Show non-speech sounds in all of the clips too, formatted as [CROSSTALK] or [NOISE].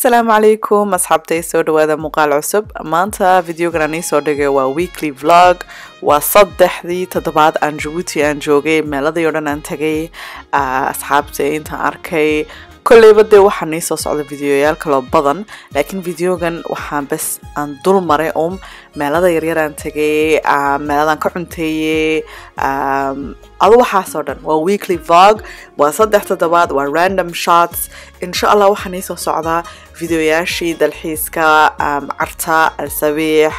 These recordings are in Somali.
asalaamu calaykum asxaabtay soo dhawaada muuqaal cusub. Maanta videogan aan iisoo dhigay waa weekly vlog. Waa saddexdii toddobaad aan jabuuti aan joogay meeladii oo dhan aan tagay. Asxaabtay intaan arkay kolleyba dee waxaa nii soo socda videoyaal kaloo badan laakiin videogan waxaan bes aan dul maray um meelada yaryar aan tagay meeladaan ka cunteeyey adu waxaasoo dhan waa weekly vlog waa saddex toddobaad waa random shots. Insha allah waxaa nii soo socdaa videoyaashii dalxiiska carta alsabiix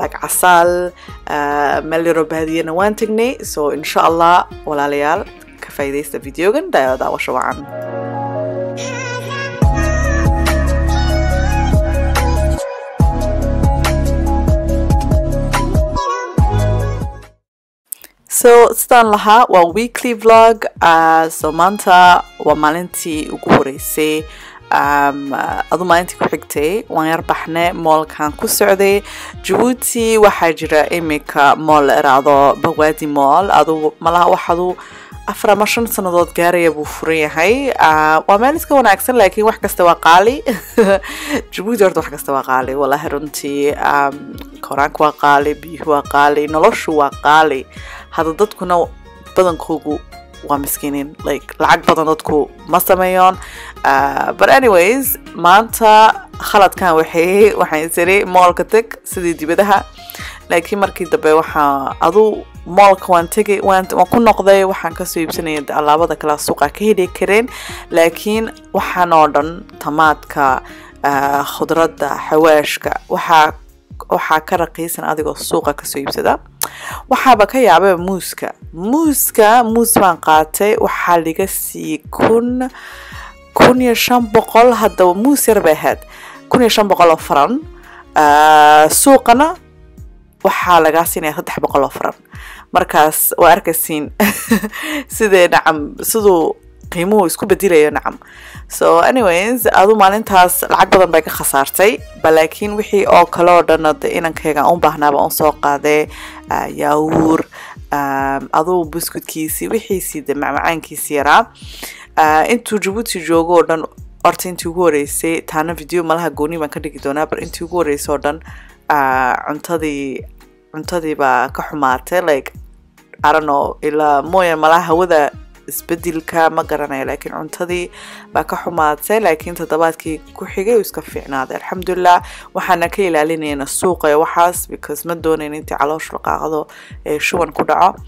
like casaal meel yaroo baadiyana waan tagnay so insha allah walaalayaal ka faa'iidaysta videogan daawasho wacan so sidaan lahaa waa weekly vlog uh, so maanta waa maalintii ugu horeysay um, adu maalintii ku xigtay waan yar baxne moolkan ku socday jabuuti waxaa jira imika mool la iraahdo bawaadi mool adu malaha waxadu afar ama shan sannadood gaaraya buu furan yahay. Waa meel iska wanaagsan laakiin wax kasta waa qaali. [LAUGHS] Jabuuti horta wax kasta waa qaali walahi runtii koraanka waa qaali biyuhu waa qaali noloshu waa qaali hadda dadkuna badankoogu waa miskiiniin like lacag badan dadku ma sameeyoon but anyways maanta khaladkan waxay waxaan tiri moolka teg sidii dibadaha laakiin markii dambe waxaa adu moolka waan tegay waan ku noqday waxaan ka soo iibsanaya alaabada kala suuqa ka heli kareen laakiin waxaan oo dhan tamaadka khudradda xawaashka waxaa waxaa ka raqiisan adigoo suuqa ka soo iibsada. Waxaaba ka yaababa muuska. Muuska muus baan qaatay. Waxaa laga siiyey kun kun iyo shan boqol. Haddaba muus yar bay ahayd. Kun iyo shan boqol oo faran. Suuqana waxaa lagaa siinaya saddex boqol oo faran. Markaas waa arkaysiin. [LAUGHS] Sidee nacam siduu qiimuhu isku bedelayo nacam so anyways adu maalintaas lacag badan bay ka khasaartay ba laakiin wixii oo kale oo dhan de inankayga un baahnaaba un soo qaadee yaawuur aduu buskudkiisii wixiisii de macmacaankiisi yaraa. Intuu jabuuti joogo oo dhan horta intii ugu horeysay taana video malaha gooni baan ka dhigi doonaa bar intii ugu horeysay oo dhan cuntadii cuntadii baa ka xumaatay like know ilaa mooya malaha hawada isbeddelka ma garanayo laakiin cuntadii baa ka xumaatay laakiin toddobaadkii ku xigay uu iska fiicnaaday. Alxamdulilah waxaana ka ilaalinayna suuqa waxaas because ma doonayn intii caloosh dhaqaaqdo ee shuban ku dhaco.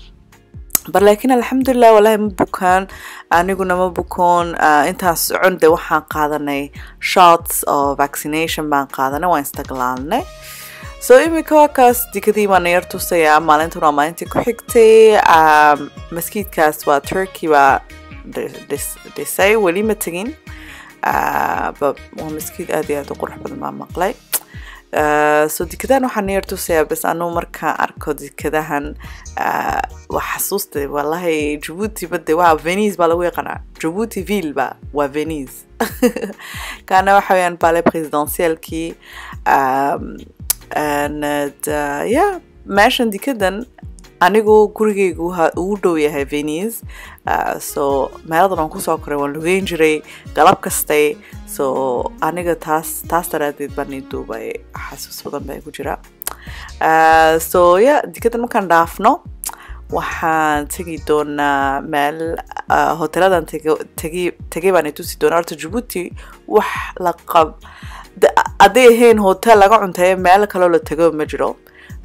Bar laakiin alxamdulilah walahi ma bukaan. Aniguna ma bukoon. Intaas socon de waxaan qaadanay shots oo vaccination baan qaadanay waan istaglaalnay so imika waa kaas dikadii baana yar tusayaa maalintan waa maalintii ku xigtay maskiidkaas waa turkey baa dhisay weli ma tegin waa maskiid aad iyo aad u qurux badan baa maqlay. So dikadahan waxaan yar tusayaa bas anuu markaan arko dikadahan waa xasuusta wallahi jabuuti bade waa venice baa lagu yaqaanaa. Jabuuti ville ba waa venice. [LAUGHS] Kaana waxa weeyaan bale presidentielkii uh, yeah meeshan dikadan anigu gurigaygu ugu dhow yahay venice. Uh, so meeladan aan ku soo koray waan lugeyn jiray galab kastay so aniga taas taas daraadeed baan duubay xasuus badan baa ku jira uh, so yeah dikadan markaan dhaafno waxaan tegi doonaa meel hoteladan tegay baan itusi doonaa horta jabuuti wax la qab hadday ahayn hotel laga cunteeyo meel kaloo la tago ma jiro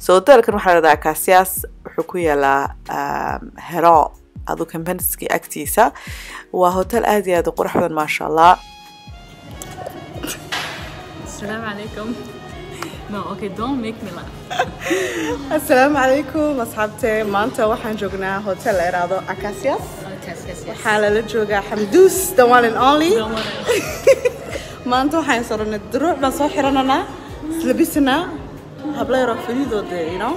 so hotelkan waxaa lahahdaa kaasiyaas wuxuu ku yaalaa hero adu companiski agtiisa waa hotel aad iyo aad u qurux badan maasha allah السلام عليكم No, okay, don't make me laugh. asalaamu calaykum asxaabtee maanta waxaan joognaa hotel la iraahdo acasias Oh, yes, yes, yes. waxaa lala joogaa xamduus the one and only [LAUGHS] Don't wanna... maanta waxaan soranay duruuc baan soo xirananaa islabisanaa habla yaroo fariidoo dee you know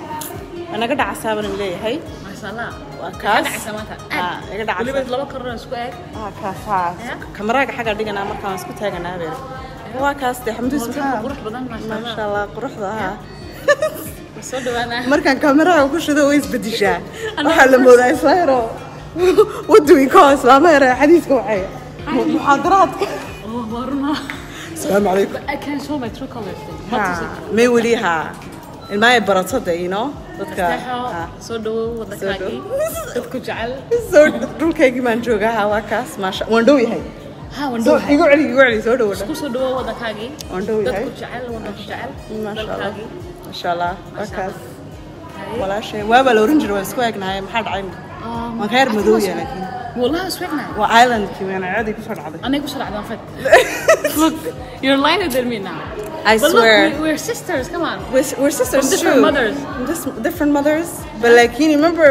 anaga dhacasaaban leeyahay ما شاء الله. waa kaas Dhagax samaanta. Ah, iga dhacasa. Weliba laba korona isku eeg. waa kaas haa kamaraaga xagga dhiganaa markaan waan isku taaganaa beer waa kaas dee xamduus Hotelka maxaa qurux badan, ma sha Allah. maasha allah quruxda haa Soo dhawaana. markaan kamaraaga ku shido way isbedishaa waxaa la moodaa isla yaroo waddooyinka oo islaama yara xadiiska wacaya muxaadaraadka Oh, waa runaa. asalaamu calaykum I can show my true colors then. What is it? may weli haa ilmahay baratada you know dadka Nasteexo, haa. soo dhawow waddankaagii. Dadku jecel. soo dhulkaygii baan joogaa haa waa kaas maasha waan dhow yahay Ha, waan soo dhawahay. igu celi igu celi soo dhawo Ku soo dhawow waddankaagii. Waan dhow yahay. Dadku jecel, waddanku jecel. maasha allah Dalkaagii. maasha allah waa Maasha kaas Haye. walaashay waabaa la oran jiray waan isku egnahay maxaa dhacay Um, waan ka yar I think madow was- yahay laakiin والله سوينا وايلاند كمان عادي كشرعدي أنا كشرعدي انفت [LAUGHS] look you're lying to me now. I but swear. look, we, we're sisters come on. We're, we're sisters from different true. mothers. Just different mothers. But like you remember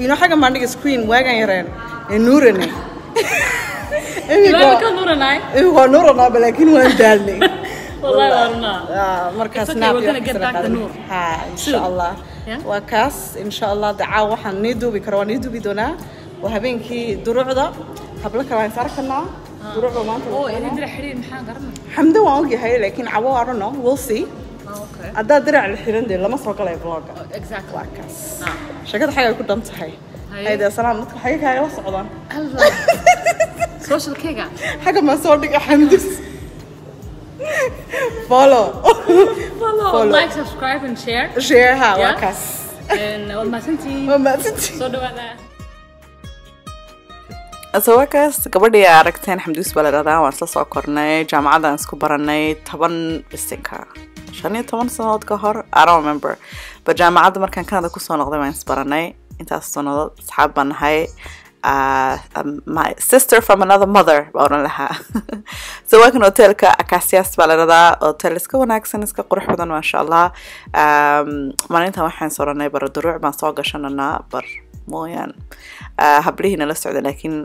you know حاجة ما عندك screen واجن يرين نورني. [LAUGHS] لا كان نورنا إيه، هو نورنا لكن وين دالني والله ورنا آه، مركز ناب ها إن شاء الله. وكاس إن شاء الله دعاء وحن ندوبي كروان ندوبي دونا وهبينكي دروعدا. هبلا كلا إن يعني ساركنا آه. دروعدا ما أنت أوه إن درع حرير محن قرن حمد وانجي هاي لكن عوارنا we'll see. آه، هذا درع الحرير ده لما سوق له فلوج exactly. واكس آه. شكلها حاجة كده هاي. ده سلام نطلع حاجة كده لا صعدان سوشيال كيكا حاجة ما صورتك حمدس follow. Follow, follow. like subscribe and share. Share ها yeah. وكاس والماسنتي والماسنتي سو دو Soo dhawaada. sawakaas gabadhii aa aragteen xamduus baa la dhahdaa waan isla soo kornay jaamacadaan isku baranay toban bisinka shan iyo toban sanadood ka hor remember but jaamacadda markaan canada ku soo noqday waan isbaranay intaas sanadood asxaab baan nahay sister from another mother baa odhan lahaa so waakan hotelka akasias baa la hotel iska wanaagsan iska qurux badan maasha allah maalintan waxaan soranay bar duruuc baan soo gashananaa bar mooyaan uh, hablihiina la socda laakiin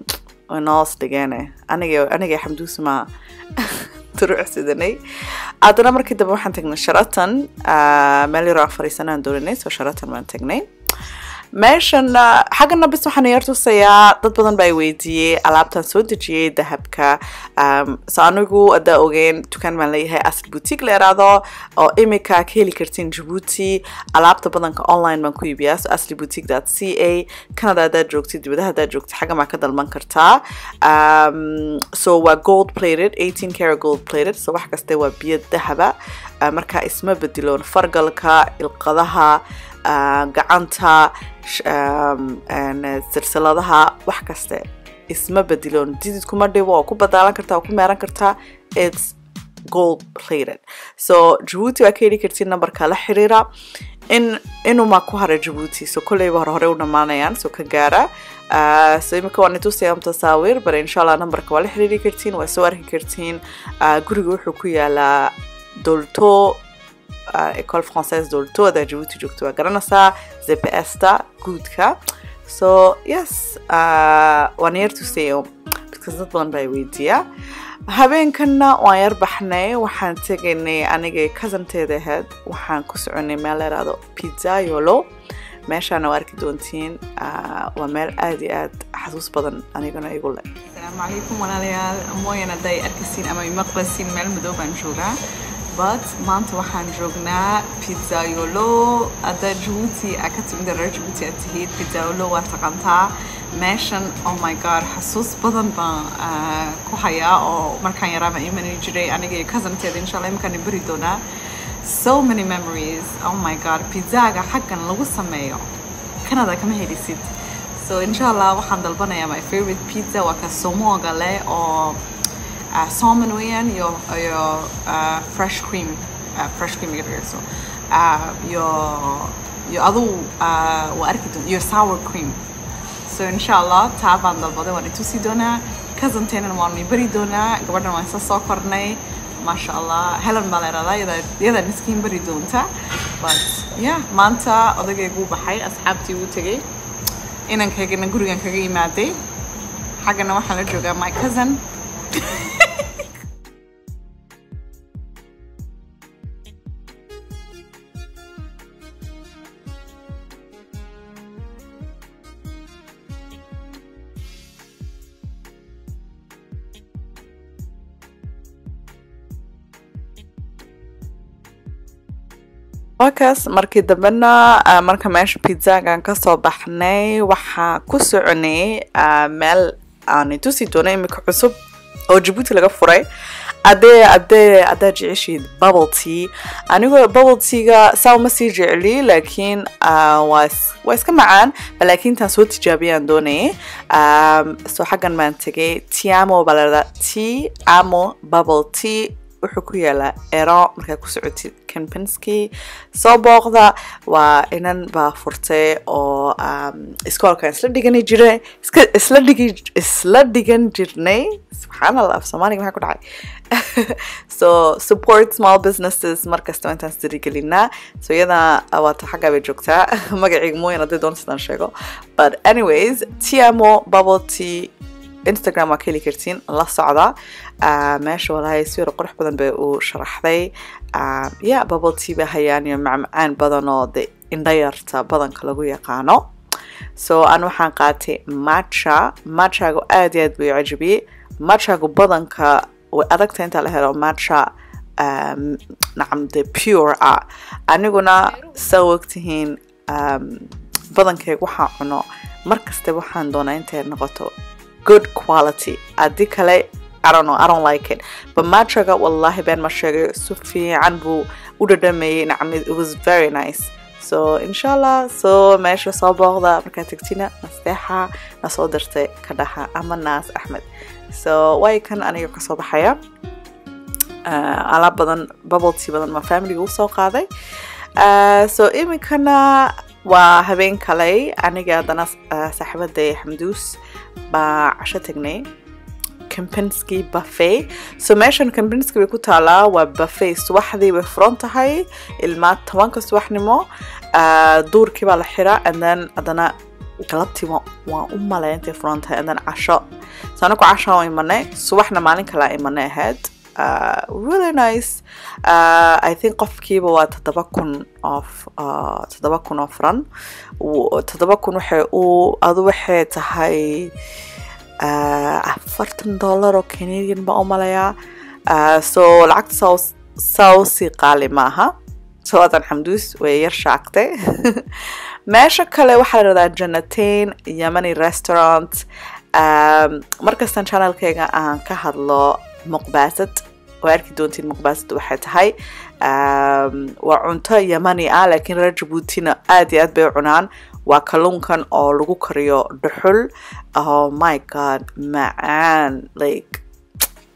way noos dhigeene aniga aniga xamduusma duruuc sidanay haddana markii dambe waxaan tagnay sharatan meel yaroo aan fariisanaan dooninay so sharatan baan tagnay meeshan uh, xaggana bis waxaan yar tusayaa dad badan baa weydiiyey alaabtaan soo dejiyey dahabka so anigu adaa ogeen dukaan baan leeyahay asl boutique la yaraado oo imika ka heli kartiin jabuuti alaabta badanka online baan ku iibiyaa so asli boutique c a canada haddaad joogtid dibadaha haddaad joogtid xagga maa ka dalban kartaa so waa gold plated 18 carat gold plated so wax kaste waa biyo dahaba uh, marka isma bediloon fargalka ilqadaha uh, gacanta um, uh, silsiladaha wax kaste isma bediloon didid kuma dhibo oo ku badaalan kartaa oo ku meeran kartaa its gold plated. So jabuuti waa ka heli kartiin nambarka la xiriira. In inumaa ku hara jabuuti so kolleyba hore hore u dhammaanayaan. So ka gaara. Uh, so imika waan itusaya mtasawir bare insha allah nambarka waa la xiriiri kartiin waa soo arki kartiin. Uh, guriga wuxuu ku yaalaa dolto uh, école française dolto hadaa jabuuti joogto waa garanaysaa zps-ta guudka so yes uh, waan yar tusayo because dad badan baa weydiiyaa habeenkana waan yar baxnay waxaan tegaynay anigay cousinteeda ahayd waxaan ku soconay meel la yaraado pizzaiolo meeshaana waa arki doontiin uh, waa meel aad iyo aad xasuus badan anigana igu leh. Asalaamu calaykum walaalayaal. Mooyan hadday arkaysiin ama imaqlaysiin meel madow baan joogaa but maanta waxaan joognaa pizzaiolo hadda jabuuti aa ka timid reer jabuuti aad tihiid pizzaiolo waa taqantaa meeshan oh my god xasuus badan baan uh, ku hayaa oo markaan yaraa baan imani jiray aniga iyo cousinteeda insha allah iminkaan beri doonaa. So many memories. Oh my god pizzaga xaggan lagu sameeyo. Canada kama helisid. So insha waxaan dalbanayaa my favorite pizza waa ka somoga leh oo uh, salmon weeyaan iyo iyo uh, fresh cream uh, fresh cream uh, iyo iyo aduu waa arki doon iyo sour cream. So insha allah taa baan dalbaday waan itusi doonaa cousinteena waan beri doonaa gabadhan waan isa soo kornay maasha allah helen baa la yaradaa iyada iyadan iskiin beri doonta but yeah maanta odagaygu baxay asxaabtii uu tegay inankaygana gurigan kaga imaaday xaggana waxaan la joogaa my cousin [LAUGHS] wakaas markii dambena uh, marka meesha pizzagan ka soo baxnay waxaa ku soconay uh, meel aan tusi doona imika cusub oo jabuuti laga furay. Adee adee haddaa jeceshiid bubble tea. Anigoo bubble teaga saa uma sii jecli laakiin uh, waa is- waa iska macaan laakiin taan soo tijaabiyaan doonayay um, so xaggan baan tegay tiamo baa t amo bubble tea wuxuu ku yaalaa ero markaa ku socotid kempinsky soo booqda waa inan baa furtay oo um, iskoolkan isla dhigani jira isla dhigi isla dhigan jirnay. Subxaan allah af maxaa ku dhacay? [LAUGHS] So support small businesses markasta intaan sirigelinaa so iyada waata xaggaa bay joogtaa [LAUGHS] magacayga mooyan haddii doon sidaan sheego. But anyways tiamo bubble tea instagram waa ka kartiin la socda. Ah, meesha walahi si yar qurux badan bay u sharaxday. Ah, ya bubble tea bay hayaan iyo macmacaan badan oo de indhayarta badanka lagu yaqaano. So an waxaan qaatay matcha. Matchagu aad iyo aad buu cajabiyey matchagu badanka way adagta inta la helo matcha um, nacam de pure ah aniguna saa ogtihiin um, badankayga waxaan cuno. Markaste waxaan doonaa intay noqoto good quality. Haddii kale like. But matchaga wallahi been ma sheegay si fiican buu u dhadhamayay nacam it was very nice. So inshallah so meesha soo booqda markaad tegtina nasteexa na soo dirtay ka dhaha ama naas axmed. So way kan aniga ka soo baxaya. Uh, alaab badan bubble tea badan ma familiga u soo qaaday. Uh, so iminkana waa habeen kaley aniga haddana uh, saaxiibaday xamduus baa casho tagnay Kempinski buffet. So meeshan Kempinski bay ku taalaa waa buffet subaxdii bay furan tahay ilmaa tobanka subaxnimo. Uh, duurkii baa la xiraa and then haddana galabtii wa- waan u malay intay furan tahay and then casho. So anaku casho oo imanay subaxna maalin kale imanay ahayd really nice. Uh, I think qofkiiba waa toddoba kun of uh, toddoba kun oo furan W- toddoba kun waxay u adu waxay tahay uh, afartan dollar oo canadian baa u malayaa. Uh, so lacagta u sii qaali maaha. So adan xamduus way yar shaagtay [LAUGHS] meesha kale waxaa la dhahdaa janatain yamani restaurant. Um, markastan channelkayga aan ka hadlo muqbaasad oo arki doontiin muqbaasad waxay tahay. Um, waa cunto yamani ah laakiin reer jabuutina aad iyo aad bay cunaan. Waa kalluunkan oo lagu kariyo dhuxul. Oh my god macaan like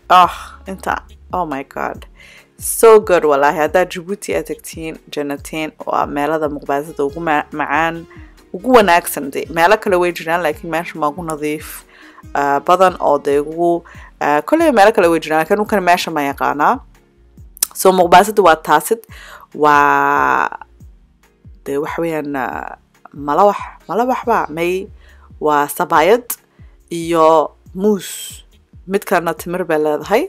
oh inta oh my god. So good walahi haddaad jabuuti aad tagtiin janatiin waa meelada muqbaasada ugu ma- macaan ugu wanaagsan. De meelo kale way jiraan laakiin meesha ma ugu nadiif ah, badan oo de ugu kolley meelo kale way jiraan laakiin ukan meesha ma yaqaanaa so muqbaasada waa taasid waa de waxa weeyaan malawax malawaxba may waa sabaayad iyo muus kalena timir bay leedahay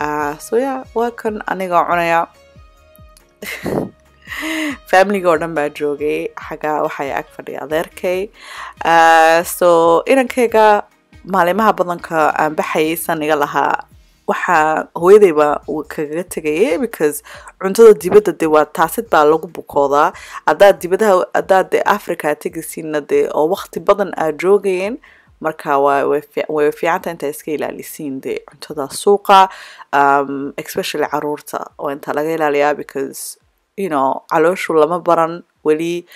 Ah, so ya waa kan aniga cunaya familiga oo dhan baa joogay xagga waxay ag fadhiya adeerkay so inankayga maalimaha badanka aan baxayay saniga lahaa. Waxaa hooyadayba kaga tegayay because cuntada dibadda de waa taasid baa lagu bukoodaa. Haddaad dibadaha haddaad de africa tegaysiinna de oo waqti badan aad joogayeen marka way fi- way fiicanta intaa iska ilaalisiin de cuntada suuqa um, especially carruurta oo inta laga ilaaliyaa because know calooshu lama baran weli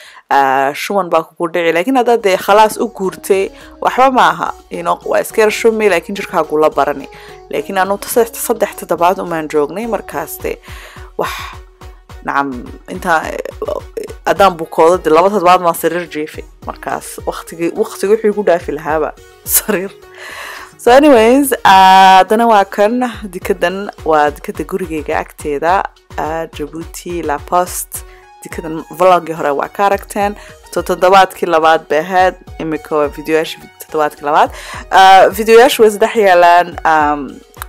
shuban baa kugu dhici laakiin haddaad dee khalaas u guurtay waxba ma aha you know waa iska yar shumi laakiin jirkaagu la barani. Laakiin anu saddex toddobaad umaan joognay markaas de wax nacam intaa haddaan bukoodo de laba toddobaad maan sariir jiifay markaas waqtigi waqtigi wixii ku dhaafi lahaaba [LAUGHS] sariir. So anyways haddana waa kan dikadan waa dikada gurigayga agteeda jabuuti la post dikadan vlogii hore waa ka aragteen so toddobaadkii labaad bay ahayd imika waa videoyaashii toddobaadkii labaad Ah, videoyaashu way saddex yaalaan um,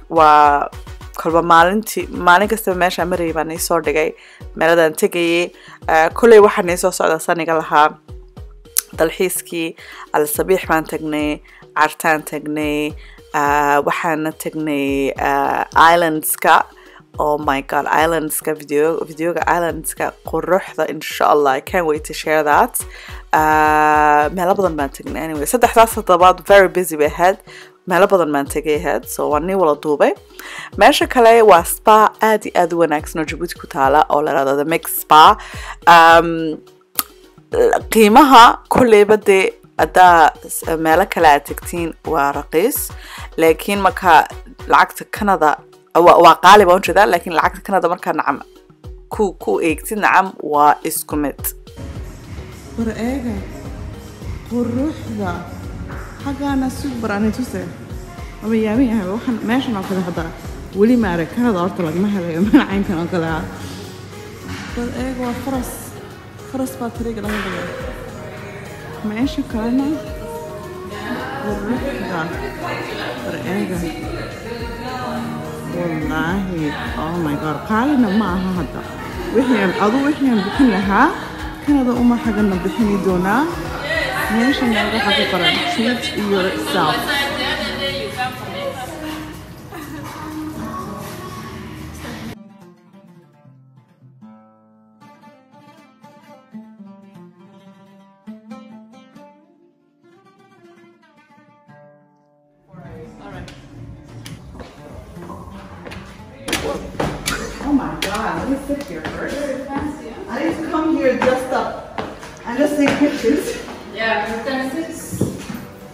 waa kolba maalintii maalin kastaba meesha marayay baan iisoo dhigay meeladaan tegayay kolley waxaan iisoo socda saniga lahaa dalxiiskii alsabiix baan tagnay cartaan tagnay waxaana tagnay islandska oh my god islandska video videoga islandska quruxda insha allah i can't wait to share that. Ah, meelo badan baan tagnay anyway saddexdaas toddobaad very busy bay ahayd meelo badan baan tegay ahayd so waa nin wala duubay. Meesha kale waa spa aad iyo aad u wanaagsan oo jabuuti ku taala oo la yihahdo the mix spa. Um, qiimaha kolleyba dee haddaa meelo kale aad tegtiin waa raqiis laakiin marka lacagta canada waa qaali baan u jeedaa laakiin lacagta canada markaa nacam. Ku ku eegtid nacam waa isku mid. War eega quruxda xaggaana super ani tuse waba yaaban yahay waxaan meeshan oo kale hadda weli ma arag kanada horta lagama helayo magacaynkan oo kale ah. War eega waa faras faras baa tariga laga dhigay meesha kalena quruxda war eega wallaahi oh my god. qaalina ma aha hadda wixian adu wixian bixin lahaa kanada uma xagana bixini doonaa meeshan waxa ku qoran treat yourself. Oh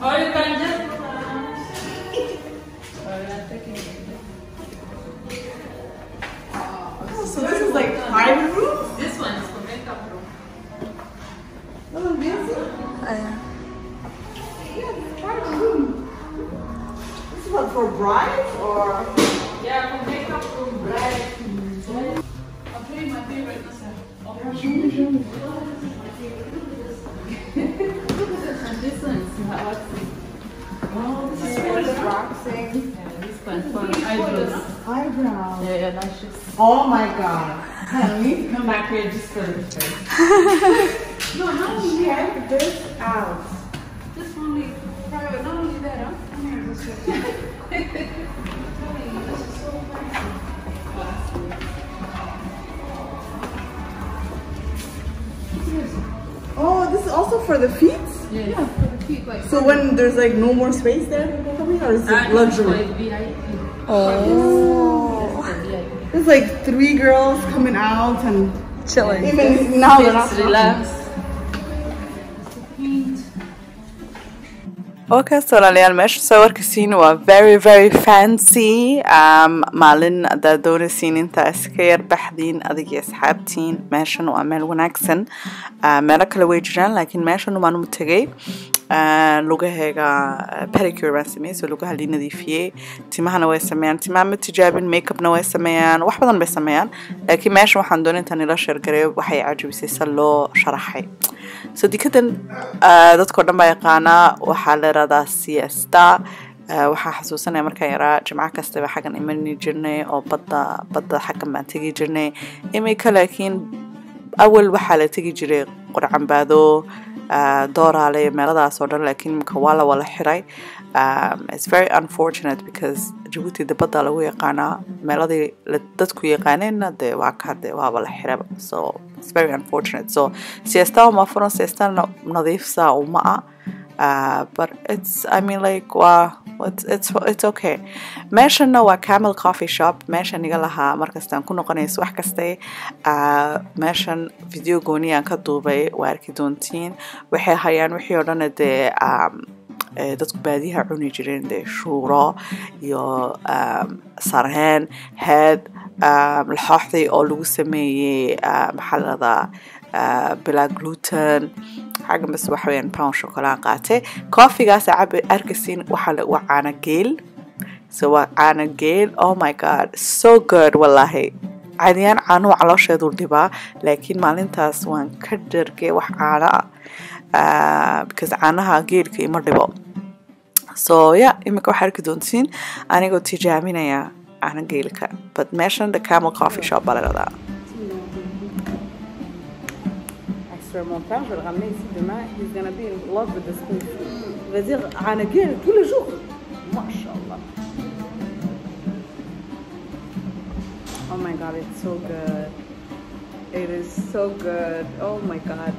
All the time just for face. [LAUGHS] No, how do you check this out? Only private, not only that, huh? Come here, just Oh, this is also for the feet? Yeah, for the feet, like. So when there's like no more space there, people come or is it ah, luxury? VIP. Oh. There's like three girls coming out and chilling. Even now they're not Just relax. Paint. okay walaalayaal meesha soo warkasiin waa very very fancy. Um, maalin haddaad doonaysiin intaa iska yar baxdiin adig iyo asxaabtiin meeshan waa meel wanaagsan uh, meelo kale way jiraan laakiin meeshan waan u tegay lugahayga uh, pedicure baan sameeyey soo lugaha lii nadiifiyey timahana way sameeyaan timaha ma tijaabin makeupna way sameeyaan wax badan bay sameeyaan laakiin meeshan waxaan doonay intaan ila waxay cajabisay sa loo sharaxay. So dikadan dadkao dhan baa yaqaanaa waxaa la yihahdaa siesta. Waxaa xasuusanaya markaan yaraa jimco kastaba xaggan imani jirnay oo badda badda xaggan baan tegi jirnay. Imika laakiin awal waxaa la tegi jiray qorcambaado uh, dooraale oo dhan laakiin imika waa la wala xiray. Um, it's very unfortunate because jabuuti de badda lagu yaqaanaa meeladii la- dadku yaqaaneenna de waa ka waaba la xiraba so it's very unfortunate. So siesta uma furan siesta nadiifsa uma ah but it's I mean like waa it's, it's it's okay. Meeshana waa camel coffee shop. Meeshan iga lahaa markastaan ku noqonayso wax kaste uh, meeshan video gooniyaan ka duubay waa arki doontiin. Waxay hayaan wixii oo dhan dee ee dadku baadiyaha cuni jireen dee shuuro iyo sarheen head um, laxooxdii oo lagu sameeyey maxaa la dhahdaa uh, bilaa gluten xagga bas waxa weeyaan pound chocolaan qaate coffeegaas cab arkasiin waxaa waa caana geel so waa caana geel oh my god. So good. wallahi caadiyaan caanuhu caloosheedu dhibaa laakiin maalintaas waan ka dhargay wax caano ah uh, because caanaha geelka ima dhibo so yeah imika waxaa arki doontiin anigoo tijaaminaya caana geelka but meeshan the camel coffee shop baa la dhahdaa je le ramener ici demain. He's gonna be in love with this place. Il va dire Anagil tous les jours. Mashallah. Oh my god, it's so good. It is so good. Oh my god.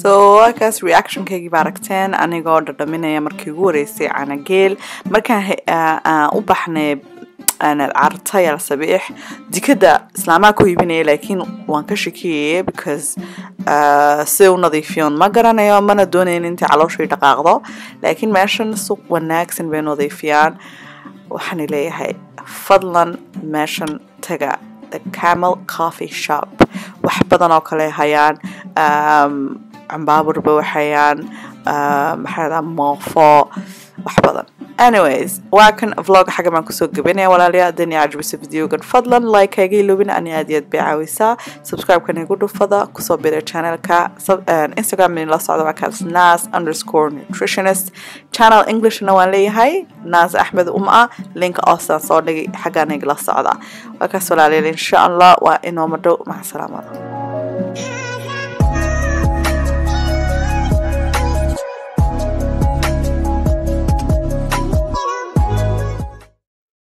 So waakaas reactionkaygii baa aragteen anigoo dhadhaminaya markii ugu horeysay canageel markaan aa- aan u baxnay cartay alsabiix jikada islaamaa ku iibinaya laakiin waan ka shakiyaya because uh, siday u nadiifiyoon ma garanayo mana doonayn intay calooshii dhaqaaqdo. Laakiin meeshan suuq wanaagsan bay nadiifiyaan. Waxaan leeyahay fadlan meeshan taga the camel coffee shop. Wax badan oo kale hayaan cambaaburba waxayaan uh, maxaa moofo wax badan. Anyways waa kan vlog xagga baan ku soo gabanaya walaalayaa haddani cajbisa videogan. Fadlan like kaaga iloobin ani aad iyo aad bay caawisaa subscribe-kan igu dhufada ku soo bira channelka. Eh, instagram in la socda waa kaas nas underscore nutritionist. Channel englishna waan leeyahay nas axmed uma. Link oosaan soo dhigay xaggaan igala socda. Waa kaas walaalayaal insha allah waa inoo madhow. Maca